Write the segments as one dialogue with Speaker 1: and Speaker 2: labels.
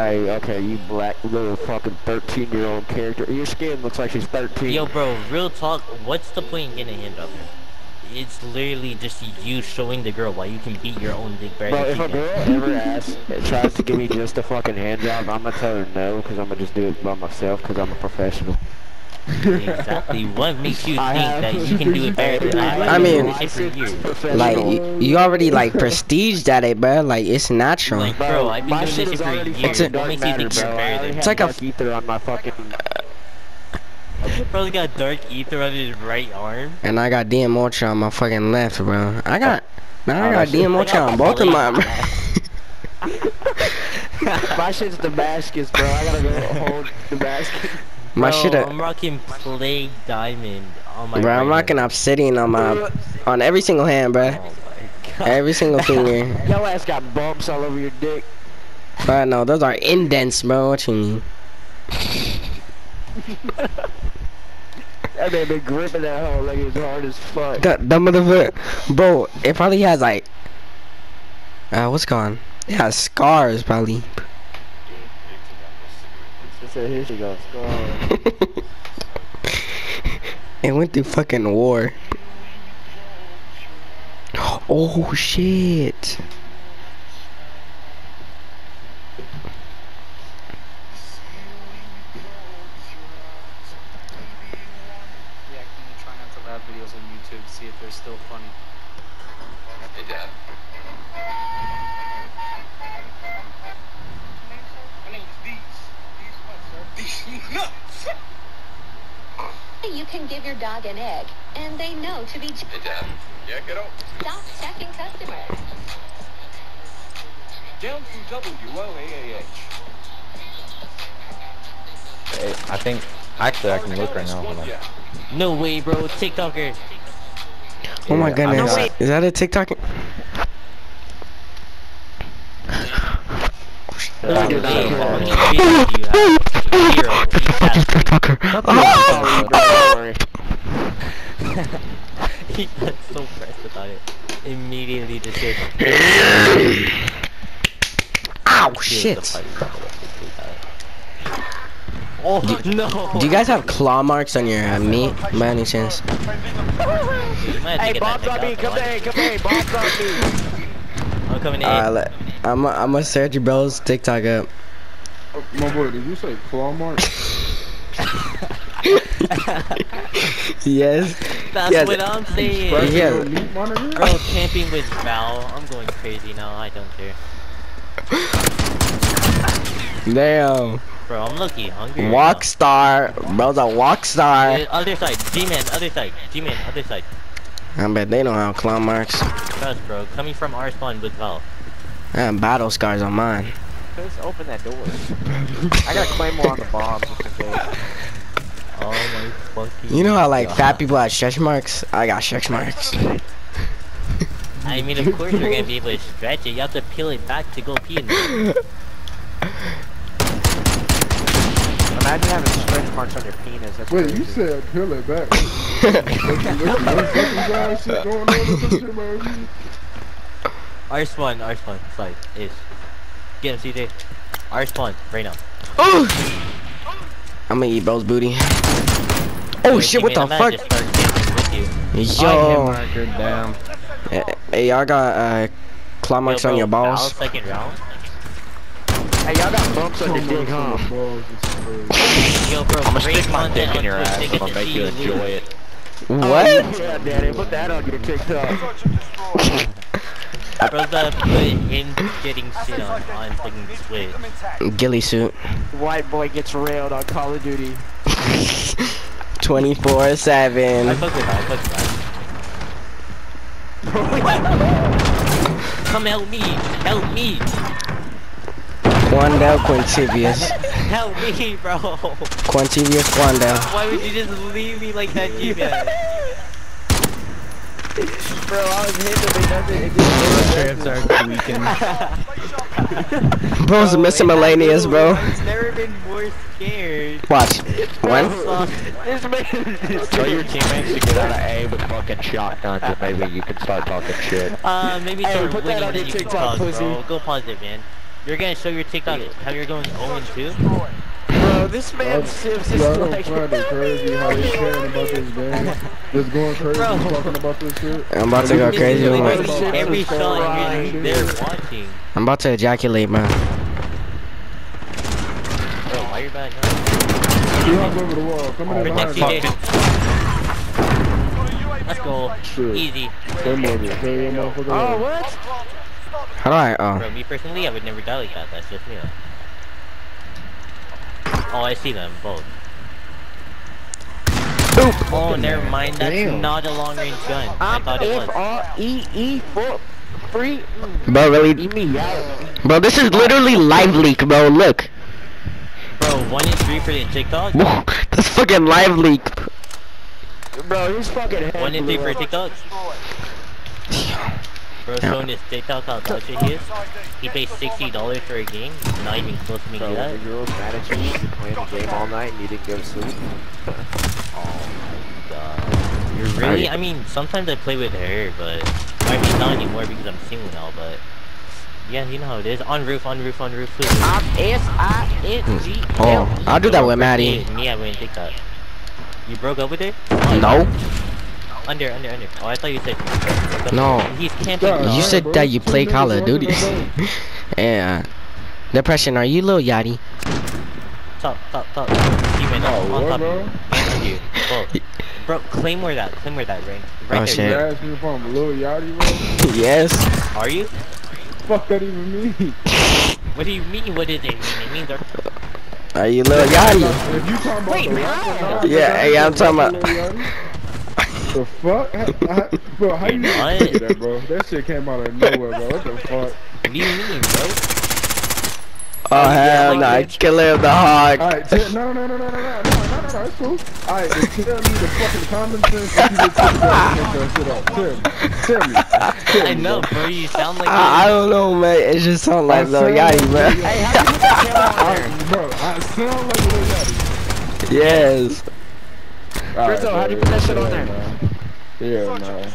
Speaker 1: Hey, okay, you black little fucking 13 year old character. Your skin looks like she's 13.
Speaker 2: Yo, bro, real talk. What's the point in getting a hand up? It's literally just you showing the girl why you can beat your own dick better
Speaker 1: Bro, if a girl ever asks, tries to give me just a fucking hand job, I'm gonna tell her no, because I'm gonna just do it by myself, because I'm a professional.
Speaker 2: Exactly. What makes you think
Speaker 1: I have-
Speaker 2: that you can do it better than I?
Speaker 3: I mean,
Speaker 2: I've been doing this shit for years.
Speaker 3: Like you, you already like prestiged at it, bro. Like it's natural.
Speaker 2: Like, bro, I've been
Speaker 1: my
Speaker 2: doing
Speaker 1: shit
Speaker 2: this
Speaker 1: is
Speaker 2: shit for
Speaker 1: already
Speaker 2: years.
Speaker 1: fucking
Speaker 2: What
Speaker 1: dark
Speaker 2: makes you
Speaker 1: matter,
Speaker 2: think you're.
Speaker 1: I
Speaker 2: better than
Speaker 3: It's
Speaker 1: have
Speaker 3: like a
Speaker 1: dark Aether on my fucking.
Speaker 2: Bro's got dark Aether on his right arm.
Speaker 3: and I got DM Ultra on my fucking left, bro. I got, now I
Speaker 1: Oh,
Speaker 3: got DM Ultra on both of my.
Speaker 1: my shit's Damascus, bro. I gotta go hold Damascus.
Speaker 3: My
Speaker 2: Bro,
Speaker 3: shit, uh,
Speaker 2: I'm rocking plague diamond on my.
Speaker 3: bro. I'm rocking obsidian on my, on every single hand, bro.
Speaker 2: Oh my god.
Speaker 3: Every single finger.
Speaker 1: Your ass got bumps all over your dick.
Speaker 3: But no, those are indents, bro. What you mean?
Speaker 1: That man been gripping that hole like it's hard as fuck.
Speaker 3: The, the motherfucker, bro. It probably has like, uh, what's gone? It has scars, probably.
Speaker 1: Said, here she goes. Go.
Speaker 3: It went through fucking war. Oh shit.
Speaker 4: Dog an egg, and they know to be.
Speaker 5: Hey, Dad. Yeah, kiddo?
Speaker 4: Stop checking customers.
Speaker 6: Down through W-O-A-A-H.
Speaker 7: Hey, I think actually I can look right now. Hold on.
Speaker 2: No way, bro. TikToker.
Speaker 3: Oh my goodness.
Speaker 7: got-
Speaker 3: Is that a TikTok?
Speaker 2: No
Speaker 1: dude,
Speaker 2: way,
Speaker 1: I
Speaker 2: bro.
Speaker 1: don't
Speaker 2: How many videos do you have? Zero. Exactly.
Speaker 3: TikToker.
Speaker 1: Sorry, bro, don't worry.
Speaker 2: he got so pressed about it. Immediately just said.
Speaker 3: Ow, shit.
Speaker 2: the fight." Oh no!
Speaker 3: Do you guys have claw marks on your uh, meat by any chance?
Speaker 2: You might have to
Speaker 1: Hey,
Speaker 2: get that
Speaker 1: bombs on
Speaker 2: checked
Speaker 1: me. Come
Speaker 2: bro.
Speaker 1: here, come here. Bombs on me.
Speaker 2: I'm coming in.
Speaker 3: Uh, let, I'm I'm gonna search your bro's TikTok up.
Speaker 8: My boy, did you say claw mark?
Speaker 3: Yes.
Speaker 2: That's
Speaker 3: yes.
Speaker 2: what I'm saying.
Speaker 3: Right. Yeah.
Speaker 8: Your meat monitor?
Speaker 2: Bro, camping with Val. I'm going crazy now. I don't care.
Speaker 3: Damn.
Speaker 2: Bro, I'm lucky hungry. right
Speaker 3: Walk star. Bro's a walk star.
Speaker 2: Other side. G-man. Other side. G-man. Other side.
Speaker 3: I bet they don't have claw marks.
Speaker 2: Trust, bro. Coming from our spawn with Val.
Speaker 3: I have battle scars on mine.
Speaker 1: Just open that door. I got a claymore on the bomb just in case.
Speaker 2: Oh my fucking.
Speaker 3: You know how like
Speaker 2: God.
Speaker 3: fat people have stretch marks? I got stretch marks.
Speaker 2: I mean, of course you're gonna be able to stretch it. You have to peel it back to go pee in there.
Speaker 1: Imagine having stretch marks on your penis. That's
Speaker 8: Wait,
Speaker 1: crazy.
Speaker 8: you said peel it back. Uncircumcised shit going on with this shit, man.
Speaker 2: Our spawn. Our spawn. Slide. Is. Get him, CJ. Our spawn. Right now. Oh!
Speaker 3: I'm gonna eat bro's booty. Oh
Speaker 2: Wait,
Speaker 3: shit, what the fuck?
Speaker 2: gonna just start camping with you.
Speaker 3: Yo.
Speaker 7: marker down.
Speaker 3: Eh, Hey, y'all got uh, claw marks
Speaker 2: Yo,
Speaker 3: on
Speaker 2: bro,
Speaker 3: your
Speaker 2: Val,
Speaker 3: balls?
Speaker 2: second round.
Speaker 1: Hey, y'all got bumps on your dick, huh?
Speaker 8: Balls is crazy.
Speaker 2: Yo, bro,
Speaker 7: I'm gonna stick my dick in your ass. I'm gonna make you enjoy it.
Speaker 3: What?
Speaker 1: Yeah, daddy, put that on your TikTok.
Speaker 2: Bro's about put him getting shit on on fucking Twitch.
Speaker 3: Ghillie suit.
Speaker 1: White boy gets railed on Call of Duty.
Speaker 3: 24
Speaker 2: I
Speaker 3: 7.
Speaker 2: fuck with that. I fuck with that. Come help me! Help me!
Speaker 3: Quandel Quintivius.
Speaker 2: Help me, bro!
Speaker 3: Quintivius Quandel.
Speaker 2: Why would you just leave me like that, G-Man?
Speaker 1: Bro, I was hitting him, it doesn't, it just
Speaker 7: Trips are tweaking.
Speaker 3: Bro's missing miscellaneous, bro.
Speaker 2: I've never been more scared.
Speaker 3: Watch. One.
Speaker 1: This man
Speaker 7: Tell your teammates to get out of A with fucking shotguns and maybe you can start talking shit.
Speaker 2: Uh, maybe
Speaker 1: Hey,
Speaker 2: start
Speaker 1: put that
Speaker 2: winning
Speaker 1: on your
Speaker 2: you can
Speaker 1: TikTok,
Speaker 2: pause,
Speaker 1: pussy.
Speaker 2: bro. Go pause it, man. You're gonna show your TikTok how you're going 0 and 2?
Speaker 1: Bro, this man
Speaker 8: Bro,
Speaker 1: Sims is like.
Speaker 8: find it crazy how they caring about this game. Just going crazy
Speaker 2: Bro.
Speaker 8: talking about this shit.
Speaker 3: I'm about to go crazy with my.
Speaker 2: Literally every shot they're watching.
Speaker 3: I'm about to ejaculate, man.
Speaker 2: Bro, why you back now?
Speaker 8: He hopped over the wall. Coming in
Speaker 2: Protect
Speaker 8: behind.
Speaker 2: CJ. Let's go.
Speaker 8: Shit.
Speaker 2: Easy.
Speaker 8: Come over. Tell your motherfucker.
Speaker 1: Oh, what?
Speaker 3: How do I? Oh.
Speaker 2: Bro, me personally, I would never die like that. That's just me. though. Oh, I see them both. Oh, never mind. That's
Speaker 7: Damn.
Speaker 2: not a long range gun. I
Speaker 1: I'm
Speaker 2: thought it
Speaker 1: F
Speaker 2: was.
Speaker 1: R E E four free.
Speaker 3: Bro, really?
Speaker 1: Eat me out.
Speaker 3: Bro, this is literally LiveLeak, bro. Look.
Speaker 2: Bro, one and three for the TikTok.
Speaker 3: Whoa, that's fucking LiveLeak.
Speaker 1: Bro, his fucking head
Speaker 2: One and three
Speaker 1: blew
Speaker 2: for
Speaker 1: up.
Speaker 2: TikTok. Bro, showing his TikTok how gotcha he is. He pays sixty dollars for a game. He's not even close to me
Speaker 1: Bro,
Speaker 2: do that.
Speaker 1: the girl's mad at you. You're playing the game all night and you didn't go to sleep.
Speaker 2: oh my God. You're really? I mean, sometimes I play with her, but I mean not anymore because I'm single now. But yeah, you know how it is. On roof, on roof, on roof.
Speaker 1: I'm S I N G.
Speaker 3: Oh, I'll do that with Maddie.
Speaker 2: Me, I wouldn't think that. You broke up with her?
Speaker 3: No.
Speaker 2: Under, under, under. Oh, I thought you said.
Speaker 3: No.
Speaker 2: He's camping.
Speaker 8: God,
Speaker 2: dog.
Speaker 3: You said
Speaker 8: bro.
Speaker 3: that you play Call of Duty. yeah. Depression, are you little yachty?
Speaker 2: Top, top, top. Demon
Speaker 8: Oh,
Speaker 2: on top
Speaker 8: bro?
Speaker 2: of you. And you. Both. Bro, claymore that. Claymore that ring. Oh, right
Speaker 3: Oh,
Speaker 2: there.
Speaker 3: shit.
Speaker 8: You asked me if I'm Lil Yachty, bro?
Speaker 3: yes.
Speaker 2: Are you?
Speaker 8: Fuck that even mean?
Speaker 2: What do you mean? What does it mean? It means are
Speaker 3: Are you little yachty?
Speaker 8: If you talking about
Speaker 2: Wait,
Speaker 8: the
Speaker 2: how?
Speaker 8: rapper, nah,
Speaker 3: Yeah,
Speaker 8: that's
Speaker 3: yeah, I'm talking about-
Speaker 8: Yachty. The fuck? How- how- bro, how you
Speaker 2: What?
Speaker 8: say that, bro? That shit came out of nowhere, bro. What the fuck?
Speaker 2: What do you mean, bro?
Speaker 3: Oh hell no, killer of the hog.
Speaker 8: Alright, tell- no, no, no, no, no, no, no, no, no, no, it's cool. Alright, then tell me the fucking common sense that you would take that and make that shit up. Tell me. Tell me. Tell
Speaker 2: I know,
Speaker 8: bro.
Speaker 2: bro. You sound like.
Speaker 3: I, I don't know, man. It just sounds like
Speaker 8: I
Speaker 3: Lil Yachty,
Speaker 8: like
Speaker 3: man.
Speaker 1: Hey, how you put that camera on there?
Speaker 8: Bro, I sound like Lil Yachty.
Speaker 3: Yes.
Speaker 8: First
Speaker 1: of all, how
Speaker 8: do you
Speaker 1: put that shit on there?
Speaker 8: Yeah, no.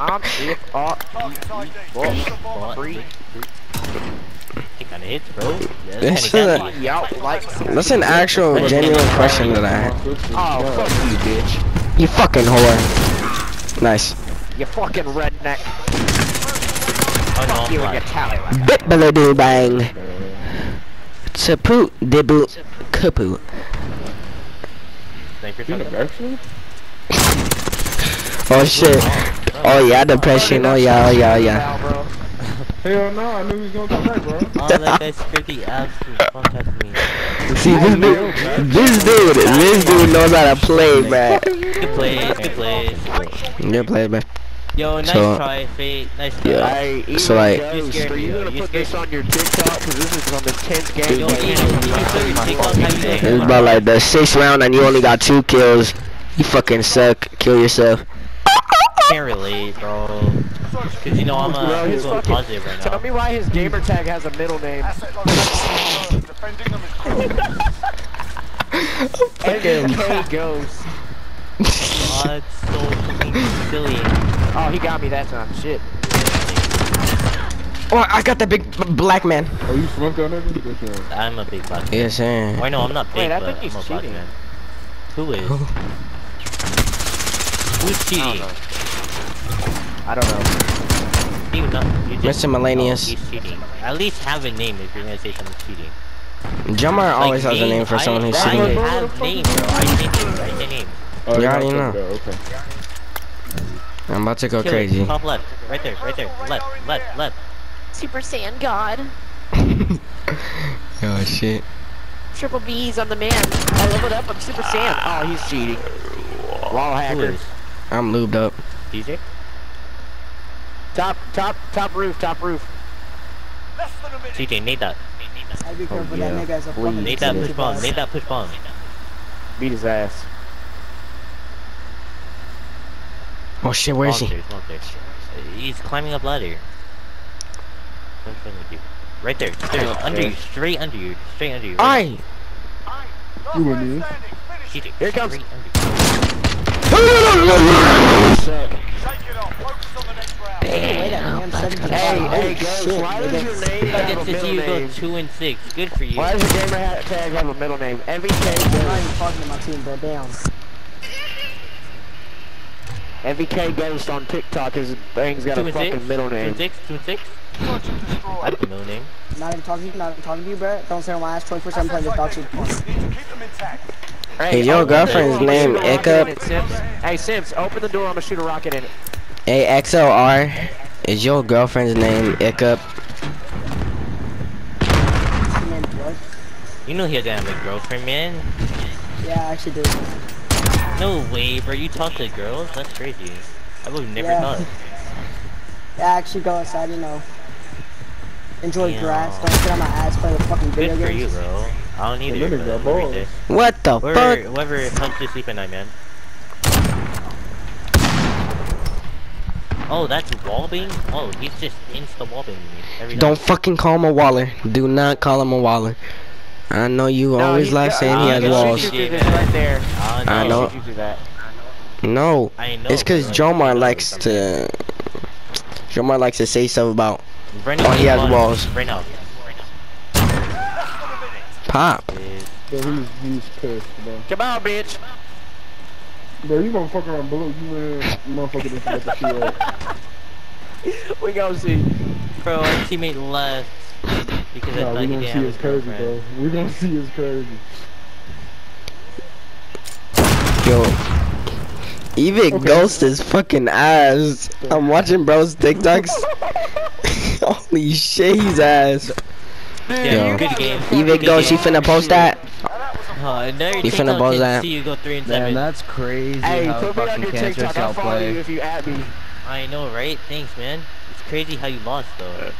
Speaker 1: I'm
Speaker 2: if ah, up. Hit, bro. That's,
Speaker 1: a,
Speaker 3: that's an actual genuine question that I had.
Speaker 1: Oh, fuck you, bitch.
Speaker 3: You fucking whore. Nice.
Speaker 1: You fucking redneck.
Speaker 2: Oh, no, fuck
Speaker 1: you and your tally
Speaker 3: Bit below do bang. Saput, debut, kaput.
Speaker 2: Sniper
Speaker 8: You in the
Speaker 2: shot.
Speaker 3: Oh shit. Oh yeah, depression. Oh yeah, oh yeah, oh yeah.
Speaker 1: Foul, bro.
Speaker 8: Hell no, I knew he was gonna come back, bro.
Speaker 2: Oh, that guy's scripty absolute fuck out to me.
Speaker 3: See this dude, this dude, this dude knows how to play, man.
Speaker 2: Good plays, good plays.
Speaker 3: Good play, man.
Speaker 2: Yo, nice
Speaker 3: So-
Speaker 2: try, Fate. Nice try.
Speaker 3: Yeah.
Speaker 1: Hey, even
Speaker 3: So, like-
Speaker 1: Ghost,
Speaker 2: You scared me,
Speaker 1: you
Speaker 2: though.
Speaker 1: gonna
Speaker 2: You
Speaker 1: put this
Speaker 2: scared
Speaker 1: on your TikTok? Cause this is on the 10th game.
Speaker 2: Yo,
Speaker 1: you
Speaker 2: Ian, you show your TikTok how you
Speaker 3: It's about like the sixth round and you only got two kills. You fucking suck. Kill yourself.
Speaker 2: Can't relate, bro. Cause you know I'm
Speaker 1: Bro,
Speaker 2: a
Speaker 1: his
Speaker 2: little
Speaker 1: fucking-
Speaker 2: positive right now.
Speaker 1: Tell me why his gamer tag has a middle name. K Ghost.
Speaker 2: It's so fucking silly.
Speaker 1: Oh, he got me that time. Shit.
Speaker 3: Oh, I got the big black man.
Speaker 8: Oh, you smoked that nigga? Good job.
Speaker 2: I'm a big black man.
Speaker 3: Yes, sir.
Speaker 2: Why no, I'm not big,
Speaker 1: Wait, I
Speaker 2: but
Speaker 1: think he's
Speaker 2: I'm a black
Speaker 1: cheating.
Speaker 2: man. Who is? Who's cheating?
Speaker 1: I don't know.
Speaker 2: You not, you just,
Speaker 3: Mr. Millennius.
Speaker 2: No, cheating. At least have a name if you're gonna say something's cheating.
Speaker 3: Jamar always
Speaker 2: Like,
Speaker 3: has a name for
Speaker 2: I-
Speaker 3: someone who's cheating.
Speaker 2: I
Speaker 3: cheating.
Speaker 2: have name, bro. I say name, I say name.
Speaker 8: Oh,
Speaker 3: You
Speaker 8: yeah,
Speaker 3: already
Speaker 8: I'll
Speaker 3: know.
Speaker 8: check it out, Okay.
Speaker 3: I'm about to go
Speaker 2: Kill it.
Speaker 3: crazy.
Speaker 2: Top left. Right there, right there. Left, left, left.
Speaker 4: Super Saiyan God.
Speaker 3: oh shit.
Speaker 4: Triple B's on the man.
Speaker 1: I leveled up. I'm Super Saiyan. Oh, he's cheating. Wall
Speaker 2: Who
Speaker 1: hacker.
Speaker 2: is?
Speaker 3: I'm lubed up.
Speaker 2: DJ?
Speaker 1: Top, top, top roof, top roof.
Speaker 2: CJ, nade that.
Speaker 9: I be careful, oh,
Speaker 1: yeah.
Speaker 9: that nigga's a fucking
Speaker 2: Nade that push bomb.
Speaker 9: ass.
Speaker 2: Nade that push bomb.
Speaker 1: Beat his ass.
Speaker 3: Oh shit, where is he?
Speaker 2: Monsters, monsters. He's climbing up ladder. What's wrong with you? Right there, there, under you, straight under you, straight under you. right
Speaker 3: Aye.
Speaker 8: You and me.
Speaker 2: there. CJ,
Speaker 1: Here it comes.
Speaker 2: straight under you.
Speaker 9: take away that damn 17
Speaker 1: Hey,
Speaker 9: Holy
Speaker 1: hey, Ghost,
Speaker 9: shit,
Speaker 1: why does
Speaker 9: nigga.
Speaker 1: your name
Speaker 2: I
Speaker 1: have
Speaker 2: get
Speaker 1: a
Speaker 2: to
Speaker 1: middle
Speaker 2: see you go
Speaker 1: name?
Speaker 2: two and six. Good for you.
Speaker 1: Why does your gamer ha- tag have a middle name? MVK
Speaker 9: I'm not
Speaker 1: Ghost.
Speaker 9: even talking to my team, bro. Damn.
Speaker 1: MVK Ghost on TikTok is thing's got
Speaker 2: Two
Speaker 1: a
Speaker 2: and
Speaker 1: fucking
Speaker 2: six?
Speaker 1: middle
Speaker 2: Two
Speaker 1: name.
Speaker 2: and six? Two and six? I don't know name.
Speaker 9: Not even talking to you. Not even talking to you, bro. Don't say on my ass 24 7 playing this dog shit.
Speaker 3: Hey, your girlfriend's
Speaker 1: door,
Speaker 3: name
Speaker 1: shoot
Speaker 3: Ickup?
Speaker 1: Sims. Hey, Sims, open the door. I'm gonna shoot a rocket in it.
Speaker 3: Hey, XLR. Is your girlfriend's name Ickup?
Speaker 9: Man, what?
Speaker 2: You know he had to have a girlfriend, man.
Speaker 9: Yeah, I actually do.
Speaker 2: No way, bro. You talk to girls? That's crazy. I would never
Speaker 9: Yeah.
Speaker 2: thought.
Speaker 9: Yeah, I actually go outside, you know. Enjoy
Speaker 2: Yeah.
Speaker 9: grass. Don't sit on my ass playing the fucking video
Speaker 2: Good for
Speaker 9: games.
Speaker 2: you, bro. I don't need
Speaker 8: niggas
Speaker 2: but
Speaker 8: got
Speaker 2: every
Speaker 3: What the
Speaker 2: Whoever,
Speaker 3: fuck?
Speaker 2: whoever helps you sleep at night, man. Oh, that's wallbang? Oh, he's just insta wallbanging me every
Speaker 3: Don't
Speaker 2: time.
Speaker 3: fucking call him a waller. Do not call him a waller. I know you
Speaker 1: No,
Speaker 3: always like saying he has
Speaker 2: know
Speaker 3: walls.
Speaker 1: Shoot you
Speaker 2: Yeah,
Speaker 1: through this
Speaker 2: man.
Speaker 1: right.
Speaker 2: I
Speaker 3: I know.
Speaker 1: Shoot you through that.
Speaker 3: No,
Speaker 2: I know.
Speaker 3: it's cause Jomar likes to. Jomar likes to say stuff about
Speaker 2: Right
Speaker 3: Oh, he has
Speaker 2: bottom.
Speaker 3: walls.
Speaker 2: Right now.
Speaker 3: pop.
Speaker 8: Bro, he's, he's pissed, bro.
Speaker 1: Come on, bitch.
Speaker 8: Bro, you motherfucker on blue. You man, you motherfucker just got the shit up.
Speaker 1: We gonna see.
Speaker 2: Bro, our teammate left because I
Speaker 8: Nah,
Speaker 2: thought
Speaker 8: we
Speaker 2: he
Speaker 8: gonna see
Speaker 2: have
Speaker 8: his
Speaker 2: his
Speaker 8: crazy, bro. We gonna see his crazy.
Speaker 3: Yo. Even
Speaker 8: Okay.
Speaker 3: Ghost is fucking ass. I'm watching bro's TikToks. Holy shit, he's ass.
Speaker 2: Yeah,
Speaker 3: Yo.
Speaker 2: good game.
Speaker 3: Even
Speaker 2: Good
Speaker 3: Ghost, you
Speaker 2: game.
Speaker 3: finna post that?
Speaker 2: Another
Speaker 3: You finna
Speaker 2: TikTok
Speaker 3: buzz
Speaker 2: can
Speaker 3: that?
Speaker 2: see you go three and
Speaker 10: Man, that's crazy
Speaker 1: Hey,
Speaker 10: how
Speaker 1: put me on your
Speaker 10: cancerous
Speaker 1: TikTok. I'll
Speaker 10: y'all
Speaker 1: you if you at me.
Speaker 2: I know, right? Thanks, man. It's crazy how you lost, though.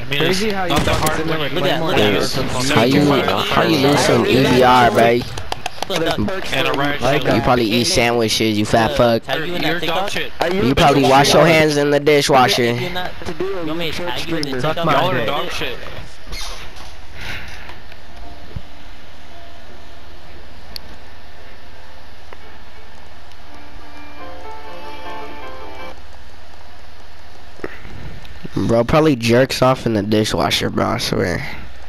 Speaker 11: I mean,
Speaker 10: Crazy how you
Speaker 11: not that hard
Speaker 10: sit there
Speaker 11: when
Speaker 10: with
Speaker 11: you
Speaker 2: Look look at-
Speaker 10: and
Speaker 3: How you how you lose some EBR, babe?
Speaker 2: Look, Doug,
Speaker 11: and a right
Speaker 10: Like.
Speaker 3: You probably eat sandwiches, you fat fuck.
Speaker 2: You in
Speaker 11: You're
Speaker 2: that
Speaker 11: dog
Speaker 2: TikTok?
Speaker 11: shit.
Speaker 1: Are
Speaker 3: You probably wash your hands in the
Speaker 2: Tag
Speaker 3: dishwasher. Bro probably jerks off in the dishwasher, bro, I swear.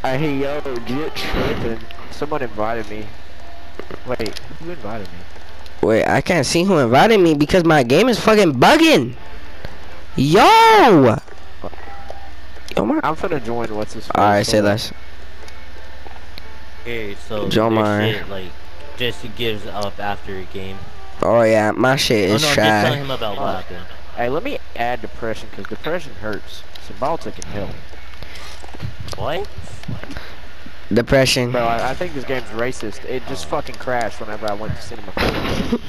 Speaker 1: Uh, I hear yo, jit tripping. Someone invited me. Wait, who invited me?
Speaker 3: Wait, I can't see who invited me because my game is fucking bugging. Yo! Yo, my.
Speaker 1: I'm finna join what's his face.
Speaker 3: Alright, say
Speaker 1: Hold on.
Speaker 3: less.
Speaker 2: Okay, so
Speaker 3: Jomar.
Speaker 2: their shit, like, just gives up after a game.
Speaker 3: Oh, yeah, my shit
Speaker 2: Oh, no,
Speaker 3: is
Speaker 2: just tell
Speaker 3: trash.
Speaker 2: him about what uh, happened.
Speaker 1: Hey, let me add depression, because depression hurts. Cymbalta can help.
Speaker 2: What?
Speaker 3: Depression.
Speaker 1: Bro, I, I think this game's racist. It just fucking crashed whenever I went to cinema.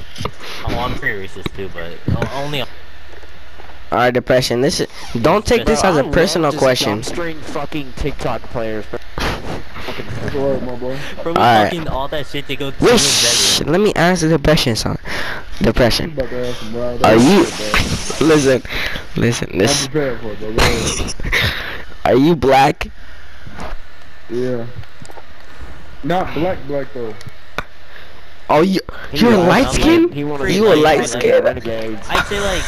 Speaker 2: Oh, I'm pretty racist too, but only
Speaker 3: Alright, depression. This is. Don't take this as
Speaker 1: I
Speaker 3: a
Speaker 1: love
Speaker 3: personal question.
Speaker 1: dumpstering fucking TikTok players. Bro. Fucking
Speaker 8: That's alright, my boy.
Speaker 2: Bro, we talking all that shit to go to
Speaker 3: Wish. Let me answer the depression song.
Speaker 8: You
Speaker 3: Depression.
Speaker 8: about to have some wild
Speaker 3: Are you?
Speaker 8: shit.
Speaker 3: Listen. Listen.
Speaker 8: I'm
Speaker 3: This.
Speaker 8: prepared for it, bro. Go ahead.
Speaker 3: Are you black?
Speaker 8: Yeah. Not black, black though.
Speaker 3: Oh, you.
Speaker 1: He
Speaker 3: You're
Speaker 1: wanna-
Speaker 3: light skin?
Speaker 1: He wanna
Speaker 2: You
Speaker 1: be
Speaker 2: a light
Speaker 1: one
Speaker 3: skin?
Speaker 1: Renegades.
Speaker 2: I'd say like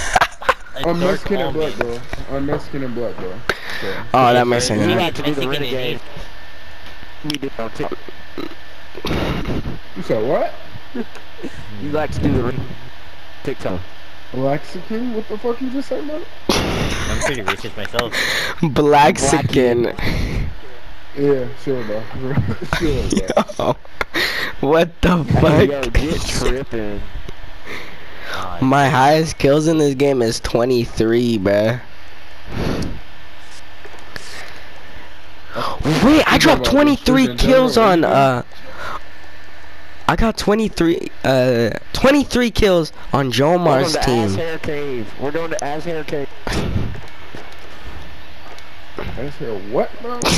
Speaker 2: a
Speaker 8: I'm
Speaker 2: dark
Speaker 8: Mexican and black,
Speaker 2: almond.
Speaker 8: bro. I'm Mexican and black, bro. So.
Speaker 3: Oh, that makes
Speaker 2: You
Speaker 3: sense.
Speaker 1: You
Speaker 2: got
Speaker 1: to do the renegade. We do on TikTok.
Speaker 8: You said what?
Speaker 1: You like to do the re- TikTok.
Speaker 8: Mexican? What the fuck you just said, man?
Speaker 2: I'm pretty racist myself.
Speaker 3: Black skin.
Speaker 8: Yeah, sure, bro. sure, bro.
Speaker 3: Yo. What the
Speaker 1: Hey, yo,
Speaker 3: fuck?
Speaker 1: get tripping.
Speaker 3: My highest kills in this game is 23, bruh. Wait, I dropped 23 kills on, uh... I got 23, uh, 23 kills on Jomar's
Speaker 1: Welcome to Ass
Speaker 3: team.
Speaker 1: Hair Cave. We're going to Ass Hair Cave.
Speaker 8: I said what, bro?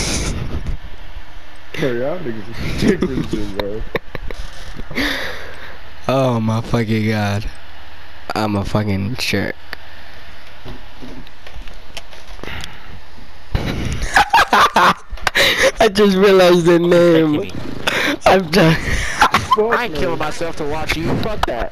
Speaker 8: Bro, y'all niggas is ridiculous, bro.
Speaker 3: Oh my fucking god. I'm a fucking jerk. I just realized the name. I'm just.
Speaker 1: I ain't killing myself to watch you. Fuck that.